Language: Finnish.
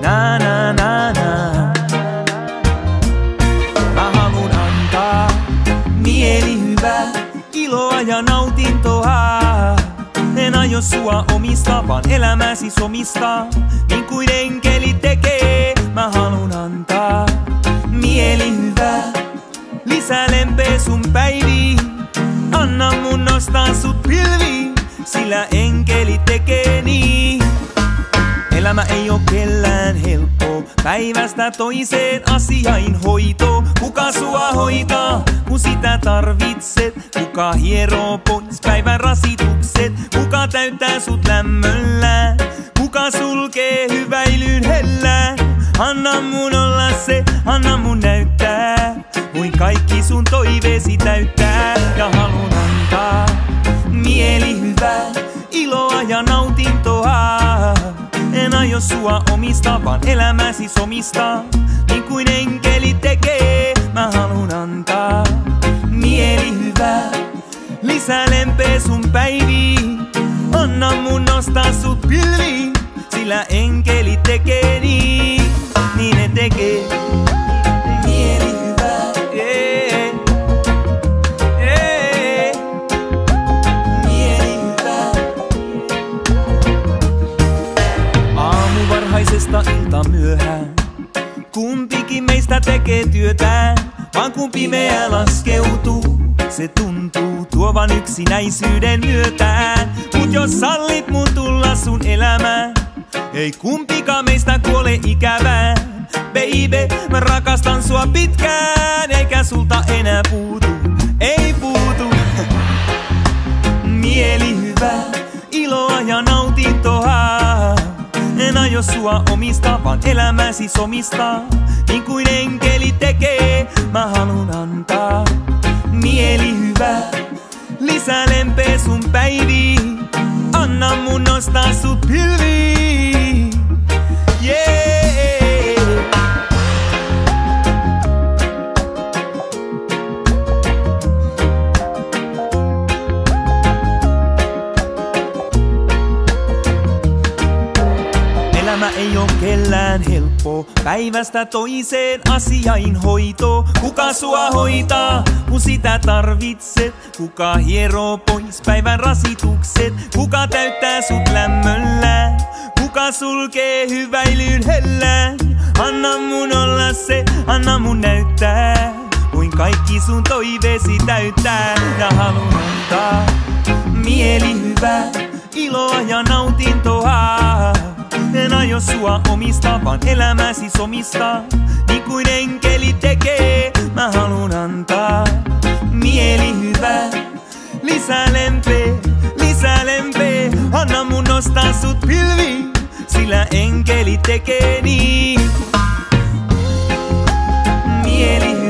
na na na na mä haluun antaa mieli hyvää iloa ja nautintoa en aio sua omistaa, vaan elämäsi somistaa, niin kuin enkeli tekee. Mä haluun antaa mieli hyvää, lisää lempeä sun päiviin. Anna mun nostaa sut pilviin, sillä en Elämä ei oo kellään helppo, päivästä toiseen asiain hoito. Kuka sua hoitaa, kun sitä tarvitset? Kuka hieroo pois päivän rasitukset? Kuka täyttää sut lämmöllä? Kuka sulkee hyväilyn hellään? Anna mun olla se, anna mun näyttää, kuin kaikki sun toiveesi täyttää. Ja halun antaa sua omistaa, vaan elämäsi somistaa. Niin kuin enkeli tekee, mä halun antaa. Mieli hyvä, lisää lempeä sun päiviin. Anna mun nostaa sut pilviin, sillä enkeli tekee niin varhaisesta ilta myöhään. Kumpikin meistä tekee työtään, vaan kun pimeä laskeutuu, se tuntuu tuovan yksinäisyyden myötään. Mut jos sallit mun tulla sun elämään, ei kumpikaan meistä kuole ikävään. Baby, mä rakastan sua pitkään, eikä sulta enää puutu, ei puutu. Sua omistaa, vaan elämäsi somistaa. Niin kuin enkeli tekee, mä halun antaa. Mieli hyvä, lisää lempeä sun päiviin. Anna mun nostaa sut pilviin. Elämä ei oo kellään helppo, päivästä toiseen asiain hoito. Kuka sua hoitaa, kun sitä tarvitset? Kuka hieroo pois päivän rasitukset? Kuka täyttää sut lämmöllä? Kuka sulkee hyväilyn hellään? Anna mun olla se, anna mun näyttää, kuin kaikki sun toiveesi täyttää. Ja halun antaa mieli hyvä, iloa ja nautintoa jos sua omista, vaan elämäsi somista. Niin kuin enkeli tekee, mä haluan antaa mieli hyvä. Lisää lempeä, lisää lempeä, anna mun nostaa sut pilvi, sillä enkeli tekee niin. Mieli hyvä.